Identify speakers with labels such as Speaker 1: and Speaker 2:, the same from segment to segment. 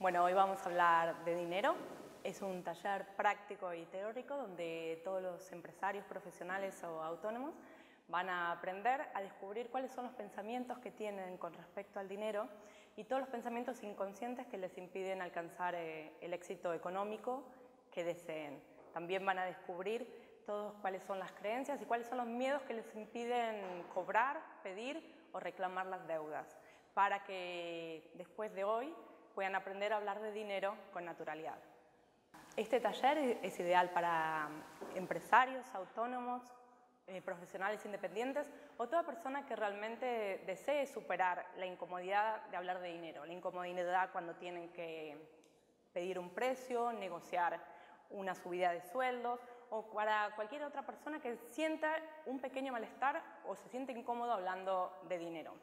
Speaker 1: Bueno, hoy vamos a hablar de dinero. Es un taller práctico y teórico donde todos los empresarios profesionales o autónomos van a aprender a descubrir cuáles son los pensamientos que tienen con respecto al dinero y todos los pensamientos inconscientes que les impiden alcanzar eh, el éxito económico que deseen. También van a descubrir todos cuáles son las creencias y cuáles son los miedos que les impiden cobrar, pedir o reclamar las deudas para que después de hoy puedan aprender a hablar de dinero con naturalidad. Este taller es ideal para empresarios, autónomos, eh, profesionales independientes o toda persona que realmente desee superar la incomodidad de hablar de dinero, la incomodidad cuando tienen que pedir un precio, negociar una subida de sueldos o para cualquier otra persona que sienta un pequeño malestar o se siente incómodo hablando de dinero.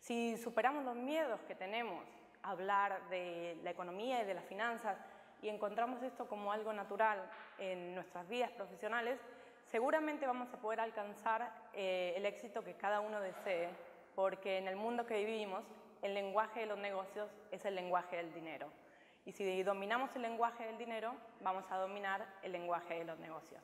Speaker 1: Si superamos los miedos que tenemos hablar de la economía y de las finanzas y encontramos esto como algo natural en nuestras vidas profesionales, seguramente vamos a poder alcanzar eh, el éxito que cada uno desee, porque en el mundo que vivimos, el lenguaje de los negocios es el lenguaje del dinero. Y si dominamos el lenguaje del dinero, vamos a dominar el lenguaje de los negocios.